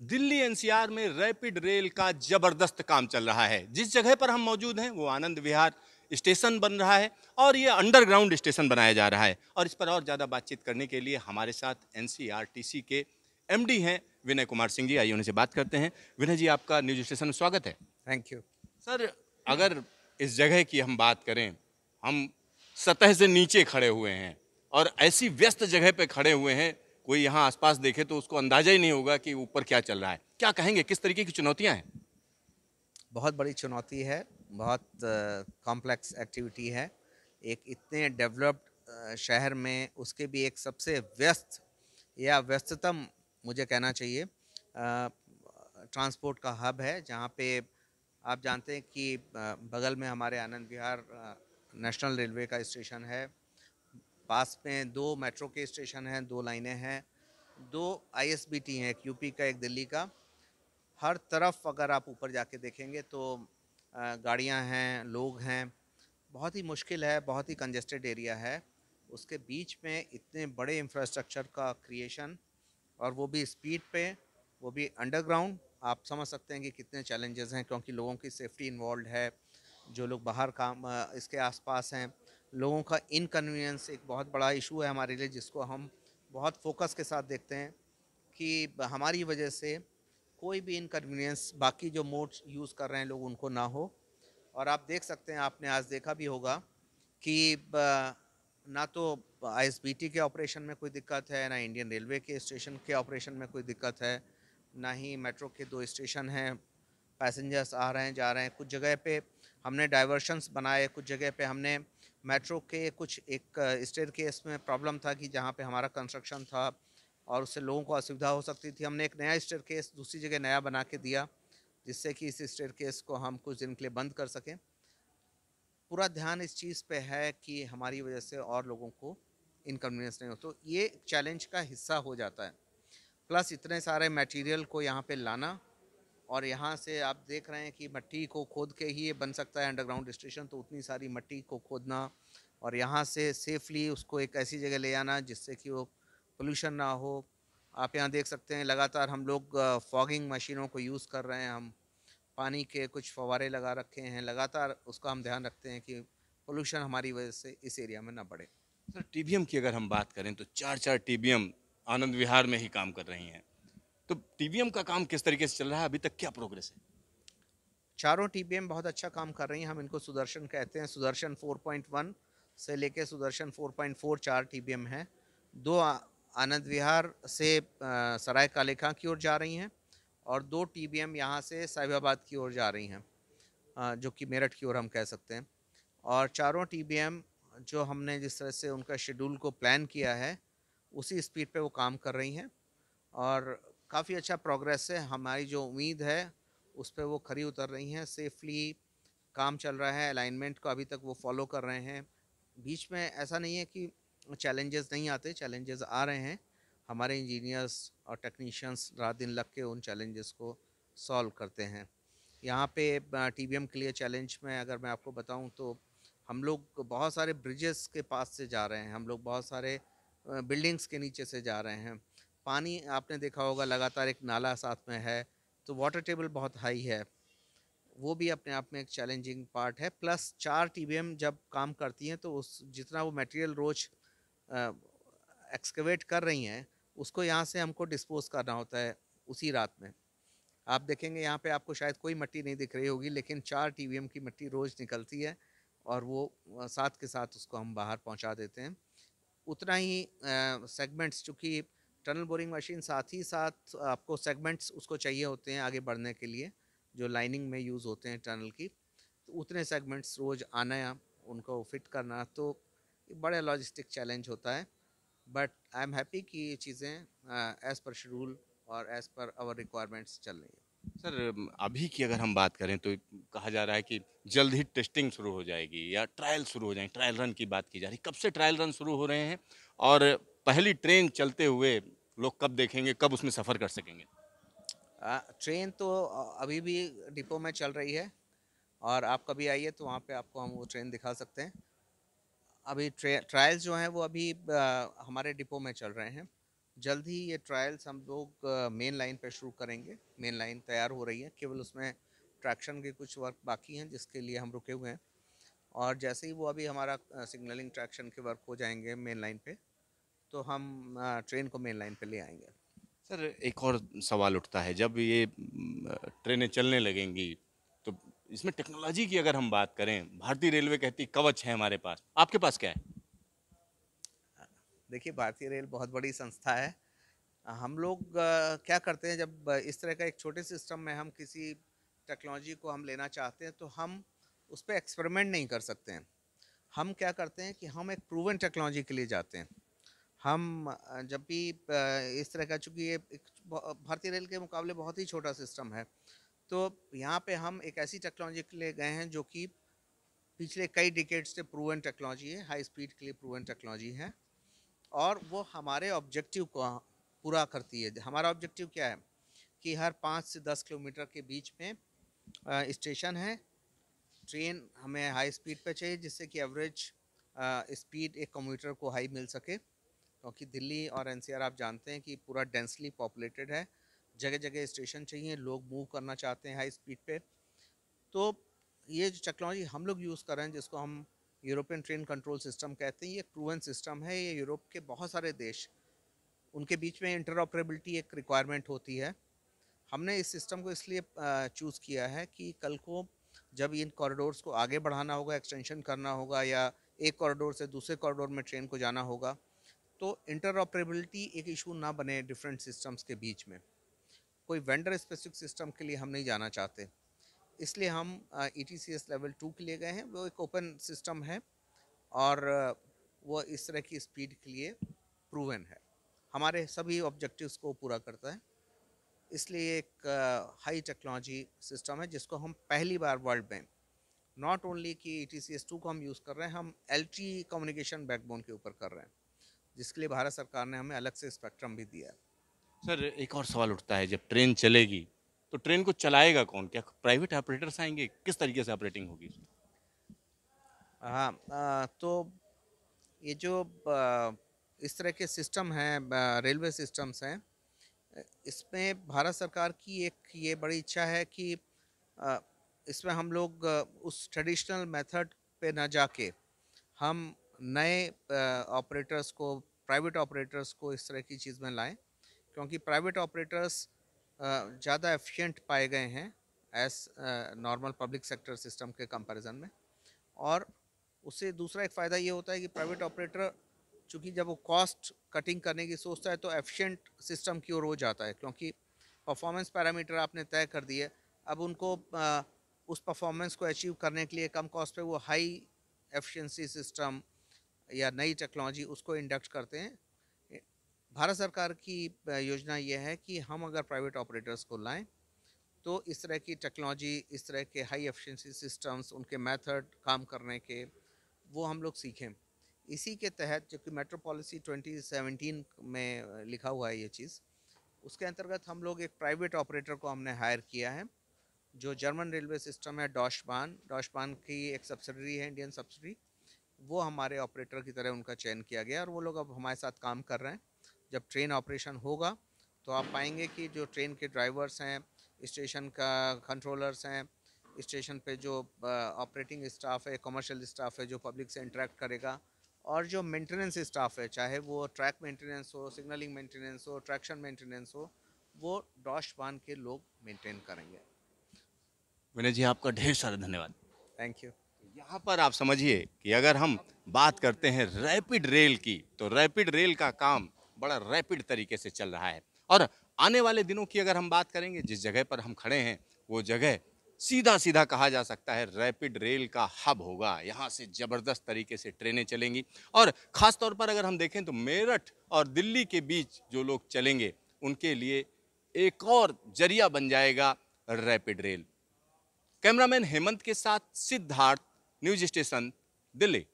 Delhi NCR में rapid rail का ज़बरदस्त काम चल रहा है। जिस जगह पर हम मौजूद हैं वो आनंद विहार स्टेशन बन रहा है और ये अंडरग्राउंड स्टेशन बनाया जा रहा है। और इस पर और ज़्यादा बातचीत करने के लिए हमारे साथ एनसीआरटीसी के एमडी हैं विनय कुमार सिंह जी। आइए उनसे बात करते हैं। विनय जी आपका न्यूज़ स्टेशन में स्वागत है। थैंक यू सर अगर इस जगह की हम बात करें हम सतह से नीचे खड़े हुए हैं और ऐसी व्यस्त जगह पे खड़े हुए हैं कोई यहाँ आसपास देखे तो उसको अंदाज़ा ही नहीं होगा कि ऊपर क्या चल रहा है। क्या कहेंगे? किस तरीके की चुनौतियाँ हैं? बहुत बड़ी चुनौती है बहुत कॉम्प्लेक्स uh, एक्टिविटी है। एक इतने डेवलप्ड शहर में उसके भी एक सबसे व्यस्त या व्यस्ततम मुझे कहना चाहिए ट्रांसपोर्ट का हब है जहाँ पे आप जानते हैं कि बगल में हमारे आनंद विहार नेशनल रेलवे का स्टेशन है। पास में दो मेट्रो के स्टेशन हैं, दो लाइनें हैं, दो आईएसबीटी हैं, एक यूपी का, एक दिल्ली का। हर तरफ़ अगर आप ऊपर जाके देखेंगे तो गाड़ियाँ हैं, लोग हैं। बहुत ही मुश्किल है, बहुत ही कंजेस्टेड एरिया है। उसके बीच में इतने बड़े इंफ्रास्ट्रक्चर का क्रिएशन और वो भी स्पीड पे, वो भी अंडरग्राउंड आप समझ सकते हैं कि कितने चैलेंजेस हैं, क्योंकि लोगों की सेफ्टी इन्वॉल्व है। जो लोग बाहर काम इसके आसपास हैं लोगों का इनकन्वीनियंस एक बहुत बड़ा इशू है हमारे लिए, जिसको हम बहुत फोकस के साथ देखते हैं कि हमारी वजह से कोई भी इनकन्वीनियंस बाकी जो मोड्स यूज़ कर रहे हैं लोग, उनको ना हो। और आप देख सकते हैं, आपने आज देखा भी होगा कि ना तो आईएसबीटी के ऑपरेशन में कोई दिक्कत है, ना इंडियन रेलवे के स्टेशन के ऑपरेशन में कोई दिक्कत है, ना ही मेट्रो के दो स्टेशन हैं पैसेंजर्स आ रहे हैं, जा रहे हैं। कुछ जगह पे हमने डाइवर्शंस बनाए, कुछ जगह पे हमने मेट्रो के कुछ एक स्टेयर केस में प्रॉब्लम था कि जहाँ पे हमारा कंस्ट्रक्शन था और उससे लोगों को असुविधा हो सकती थी। हमने एक नया स्टेयर केस दूसरी जगह नया बना के दिया, जिससे कि इस स्टेयर केस को हम कुछ दिन के लिए बंद कर सकें। पूरा ध्यान इस चीज़ पे है कि हमारी वजह से और लोगों को इनकन्वीनियंस नहीं हो। तो ये चैलेंज का हिस्सा हो जाता है। प्लस इतने सारे मटेरियल को यहाँ पे लाना और यहाँ से आप देख रहे हैं कि मट्टी को खोद के ही ये बन सकता है अंडरग्राउंड स्टेशन तो उतनी सारी मट्टी को खोदना और यहाँ से सेफली उसको एक ऐसी जगह ले आना जिससे कि वो पोल्यूशन ना हो। आप यहाँ देख सकते हैं लगातार हम लोग फॉगिंग मशीनों को यूज़ कर रहे हैं हम। पानी के कुछ फवारे लगा रखे हैं। लगातार उसका हम ध्यान रखते हैं कि पोल्यूशन हमारी वजह से इस एरिया में ना बढ़े। सर टीबीएम की अगर हम बात करें तो चार चार टीबीएम आनंद विहार में ही काम कर रही हैं। तो टीबीएम का काम किस तरीके से चल रहा है? अभी तक क्या प्रोग्रेस है? चारों टीबीएम बहुत अच्छा काम कर रही हैं। हम इनको सुदर्शन कहते हैं। सुदर्शन 4.1 से लेके सुदर्शन 4.4 चार टीबीएम हैं। दो आनंद विहार से सराय कालेखा की ओर जा रही हैं और दो टीबीएम यहाँ से साहिबाबाद की ओर जा रही हैं जो कि मेरठ की ओर हम कह सकते हैं। और चारों टीबीएम जो हमने जिस तरह से उनका शेड्यूल को प्लान किया है, उसी स्पीड पे वो काम कर रही हैं। और काफ़ी अच्छा प्रोग्रेस है। हमारी जो उम्मीद है, उस पर वो खरी उतर रही हैं। सेफली काम चल रहा है अलाइनमेंट को अभी तक वो फॉलो कर रहे हैं। बीच में ऐसा नहीं है कि चैलेंजेस नहीं आते चैलेंजेस आ रहे हैं। हमारे इंजीनियर्स और टेक्नीशियंस रात दिन लग के उन चैलेंजेस को सॉल्व करते हैं। यहाँ पे टीबीएम के लिए चैलेंज में अगर मैं आपको बताऊँ तो हम लोग बहुत सारे ब्रिजेस के पास से जा रहे हैं। हम लोग बहुत सारे बिल्डिंग्स के नीचे से जा रहे हैं। पानी आपने देखा होगा लगातार एक नाला साथ में है तो वाटर टेबल बहुत हाई है। वो भी अपने आप में एक चैलेंजिंग पार्ट है। प्लस चार टी जब काम करती हैं तो उस जितना वो मटेरियल रोज एक्सकवेट कर रही हैं, उसको यहाँ से हमको डिस्पोज करना होता है उसी रात में। आप देखेंगे यहाँ पे आपको शायद कोई मिट्टी नहीं दिख रही होगी, लेकिन चार टी की मिट्टी रोज़ निकलती है और वो साथ के साथ उसको हम बाहर पहुँचा देते हैं। उतना ही सेगमेंट्स चूँकि टनल बोरिंग मशीन साथ ही साथ आपको सेगमेंट्स उसको चाहिए होते हैं आगे बढ़ने के लिए, जो लाइनिंग में यूज़ होते हैं टनल की तो उतने सेगमेंट्स रोज़ आना या उनको फिट करना तो बड़ा लॉजिस्टिक चैलेंज होता है। बट आई एम हैप्पी कि ये चीज़ें एज़ पर शेड्यूल और एज़ पर आवर रिक्वायरमेंट्स चल रही है। सर अभी की अगर हम बात करें तो कहा जा रहा है कि जल्द ही टेस्टिंग शुरू हो जाएगी या ट्रायल शुरू हो जाएँगे ट्रायल रन की बात की जा रही। है कब से ट्रायल रन शुरू हो रहे हैं? और पहली ट्रेन चलते हुए लोग कब देखेंगे कब उसमें सफ़र कर सकेंगे? आ, ट्रेन तो अभी भी डिपो में चल रही है और आप कभी आइए तो वहाँ पे आपको हम वो ट्रेन दिखा सकते हैं। अभी ट्रायल्स जो हैं वो अभी आ, हमारे डिपो में चल रहे हैं। जल्द ही ये ट्रायल्स हम लोग मेन लाइन पर शुरू करेंगे। मेन लाइन तैयार हो रही है केवल उसमें ट्रैक्शन के कुछ वर्क बाकी हैं जिसके लिए हम रुके हुए हैं। और जैसे ही वो अभी हमारा सिग्नलिंग ट्रैक्शन के वर्क हो जाएँगे मेन लाइन पे तो हम ट्रेन को मेन लाइन पर ले आएँगे। सर एक और सवाल उठता है जब ये ट्रेनें चलने लगेंगी तो इसमें टेक्नोलॉजी की अगर हम बात करें भारतीय रेलवे कहती कवच है हमारे पास। आपके पास क्या है? देखिए भारतीय रेल बहुत बड़ी संस्था है। हम लोग क्या करते हैं जब इस तरह का एक छोटे सिस्टम में हम किसी टेक्नोलॉजी को हम लेना चाहते हैं तो हम उस पर एक्सपेरिमेंट नहीं कर सकते हैं। हम क्या करते हैं कि हम एक प्रूवन टेक्नोलॉजी के लिए जाते हैं। हम जब भी इस तरह का चूँकि ये भारतीय रेल के मुकाबले बहुत ही छोटा सिस्टम है तो यहाँ पे हम एक ऐसी टेक्नोलॉजी के लिए गए हैं जो कि पिछले कई डिकेट्स से प्रूवन टेक्नोलॉजी है, हाई स्पीड के लिए प्रूवन टेक्नोलॉजी है, और वो हमारे ऑब्जेक्टिव को पूरा करती है। हमारा ऑब्जेक्टिव क्या है कि हर पाँच से दस किलोमीटर के बीच में स्टेशन है, ट्रेन हमें हाई स्पीड पर चाहिए जिससे कि एवरेज स्पीड एक कम्यूटर को हाई मिल सके क्योंकि दिल्ली और एनसीआर आप जानते हैं कि पूरा डेंसली पॉपुलेटेड है। जगह जगह स्टेशन चाहिए, लोग मूव करना चाहते हैं हाई स्पीड पे। तो ये जो टेक्नोलॉजी हम लोग यूज़ कर रहे हैं, जिसको हम यूरोपियन ट्रेन कंट्रोल सिस्टम कहते हैं, ये प्रूवन सिस्टम है। ये यूरोप के बहुत सारे देश, उनके बीच में इंटरऑपरेबिलिटी एक रिक्वायरमेंट होती है। हमने इस सिस्टम को इसलिए चूज़ किया है कि कल को जब इन कॉरिडोर्स को आगे बढ़ाना होगा एक्सटेंशन करना होगा, या एक कॉरिडोर से दूसरे कॉरिडोर में ट्रेन को जाना होगा तो इंटरऑपरेबिलिटी एक इशू ना बने डिफरेंट सिस्टम्स के बीच में। कोई वेंडर स्पेसिफिक सिस्टम के लिए हम नहीं जाना चाहते। इसलिए हम E T C S level two के लिए गए हैं। वो एक ओपन सिस्टम है और वो इस तरह की स्पीड के लिए प्रूवन है। हमारे सभी ऑब्जेक्टिव्स को पूरा करता है। इसलिए एक हाई टेक्नोलॉजी सिस्टम है जिसको हम पहली बार वर्ल्ड में। नॉट ओनली कि E T C S two को हम यूज़ कर रहे हैं, हम एल टी कम्युनिकेशन बैकबोन के ऊपर कर रहे हैं। जिसके लिए भारत सरकार ने हमें अलग से स्पेक्ट्रम भी दिया है। सर एक और सवाल उठता है जब ट्रेन चलेगी तो ट्रेन को चलाएगा कौन? क्या प्राइवेट ऑपरेटर्स आएँगे? किस तरीके से ऑपरेटिंग होगी हाँ तो ये जो इस तरह के सिस्टम हैं रेलवे सिस्टम्स हैं इसमें भारत सरकार की एक ये बड़ी इच्छा है कि इसमें हम लोग उस ट्रेडिशनल मेथड पे ना जाके हम नए ऑपरेटर्स को प्राइवेट ऑपरेटर्स को इस तरह की चीज़ में लाएँ, क्योंकि प्राइवेट ऑपरेटर्स ज़्यादा एफिशिएंट पाए गए हैं as normal public sector system के कंपैरिजन में। और उससे दूसरा एक फ़ायदा ये होता है कि प्राइवेट ऑपरेटर चूँकि जब वो कॉस्ट कटिंग करने की सोचता है तो एफिशिएंट सिस्टम की ओर हो जाता है, क्योंकि परफॉर्मेंस पैरामीटर आपने तय कर दिए अब उनको उस परफॉर्मेंस को अचीव करने के लिए कम कॉस्ट पे वो हाई एफिशिएंसी सिस्टम या नई टेक्नोलॉजी उसको इंडक्ट करते हैं। भारत सरकार की योजना यह है कि हम अगर प्राइवेट ऑपरेटर्स को लाएँ तो इस तरह की टेक्नोलॉजी, इस तरह के हाई एफिशिएंसी सिस्टम्स, उनके मेथड काम करने के, वो हम लोग सीखें। इसी के तहत जो कि मेट्रो पॉलिसी 2017 में लिखा हुआ है ये चीज़, उसके अंतर्गत हम लोग एक प्राइवेट ऑपरेटर को हमने हायर किया है, जो जर्मन रेलवे सिस्टम है डॉशबान। डॉशबान की एक सब्सिडरी है इंडियन सब्सिडरी वो हमारे ऑपरेटर की तरह उनका चयन किया गया और वो लोग अब हमारे साथ काम कर रहे हैं। जब ट्रेन ऑपरेशन होगा तो आप पाएँगे कि जो ट्रेन के ड्राइवर्स हैं स्टेशन का कंट्रोलर्स हैं स्टेशन पे जो ऑपरेटिंग स्टाफ है कमर्शियल स्टाफ है जो पब्लिक से इंटरेक्ट करेगा और जो मेंटेनेंस स्टाफ है चाहे वो ट्रैक मेंटेनेंस हो सिग्नलिंग मेंटेनेंस हो ट्रैक्शन मेंटेनेंस हो वो डॉश बाँध के लोग मेंटेन करेंगे। विनय जी आपका ढेर सारा धन्यवाद। Thank you. यहाँ पर आप समझिए कि अगर हम बात करते हैं रैपिड रेल की तो रैपिड रेल का काम बड़ा रैपिड तरीके से चल रहा है। और आने वाले दिनों की अगर हम बात करेंगे, जिस जगह पर हम खड़े हैं, वो जगह सीधा सीधा कहा जा सकता है रैपिड रेल का हब होगा। यहाँ से ज़बरदस्त तरीके से ट्रेनें चलेंगी। और ख़ास तौर पर अगर हम देखें तो मेरठ और दिल्ली के बीच जो लोग चलेंगे, उनके लिए एक और ज़रिया बन जाएगा रैपिड रेल। कैमरामैन हेमंत के साथ सिद्धार्थ न्यूज़ स्टेशन दिल्ली।